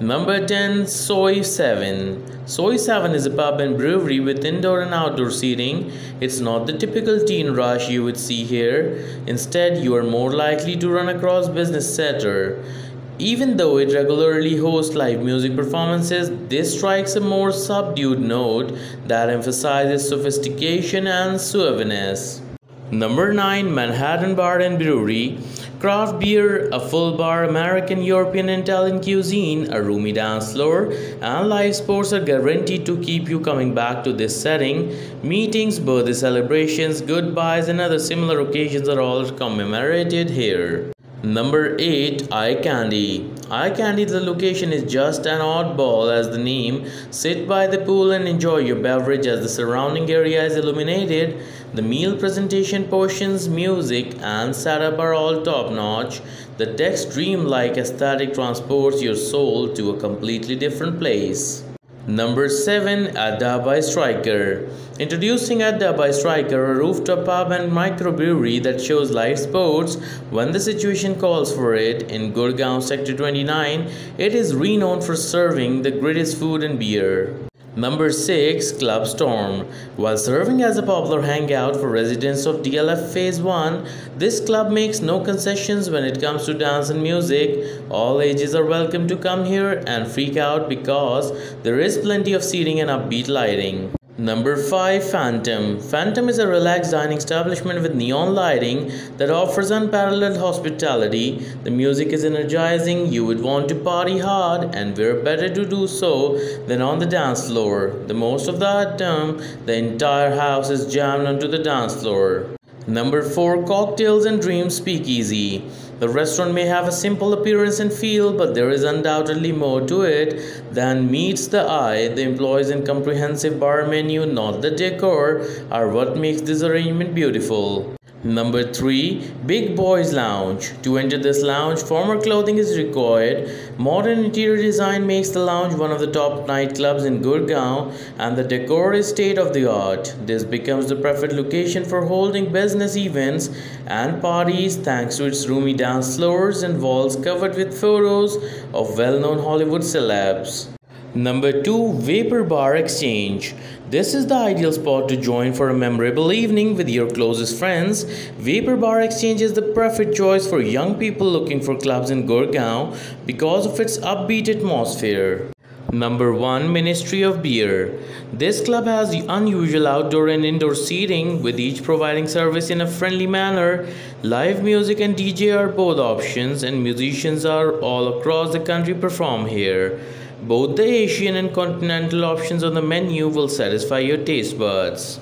Number 10 Soi 7. Soi 7 is a pub and brewery with indoor and outdoor seating. It's not the typical teen rush you would see here. Instead, you are more likely to run across business center. Even though it regularly hosts live music performances, this strikes a more subdued note that emphasizes sophistication and suaveness. Number 9 Manhattan Bar and Brewery Craft beer, a full bar, American, European, and Italian cuisine, a roomy dance floor, and live sports are guaranteed to keep you coming back to this setting. Meetings, birthday celebrations, goodbyes, and other similar occasions are all commemorated here. Number 8 Eye Candy. Eye Candy, the location is just an oddball as the name. Sit by the pool and enjoy your beverage as the surrounding area is illuminated. The meal presentation, portions, music, and setup are all top notch. The text dream-like aesthetic transports your soul to a completely different place. Number 7 Adda by Striker. Introducing Adda by Striker, a rooftop pub and microbrewery that shows live sports when the situation calls for it in Gurgaon Sector 29. It is renowned for serving the greatest food and beer. Number 6 Club Storm. While serving as a popular hangout for residents of DLF Phase 1, this club makes no concessions when it comes to dance and music. All ages are welcome to come here and freak out because there is plenty of seating and upbeat lighting. Number 5 Phantom Phantom is a relaxed dining establishment with neon lighting that offers unparalleled hospitality. The music is energizing, you would want to party hard, and where better to do so than on the dance floor. The most of that time, the entire house is jammed onto the dance floor. Number 4 Cocktails and Dreams Speakeasy the restaurant may have a simple appearance and feel, but there is undoubtedly more to it than meets the eye. The employees and comprehensive bar menu, not the decor, are what makes this arrangement beautiful. Number 3 Big Boys Lounge. To enter this lounge, formal clothing is required. Modern interior design makes the lounge one of the top nightclubs in Gurgaon, and the decor is state of the art. This becomes the perfect location for holding business events and parties thanks to its roomy dance floors and walls covered with photos of well known Hollywood celebs. Number 2 Vapour Bar Exchange. This is the ideal spot to join for a memorable evening with your closest friends. Vapour Bar Exchange is the perfect choice for young people looking for clubs in Gurgaon because of its upbeat atmosphere. Number 1 Ministry of Beer. This club has unusual outdoor and indoor seating with each providing service in a friendly manner. Live music and DJ are both options and musicians are all across the country perform here. Both the Asian and continental options on the menu will satisfy your taste buds.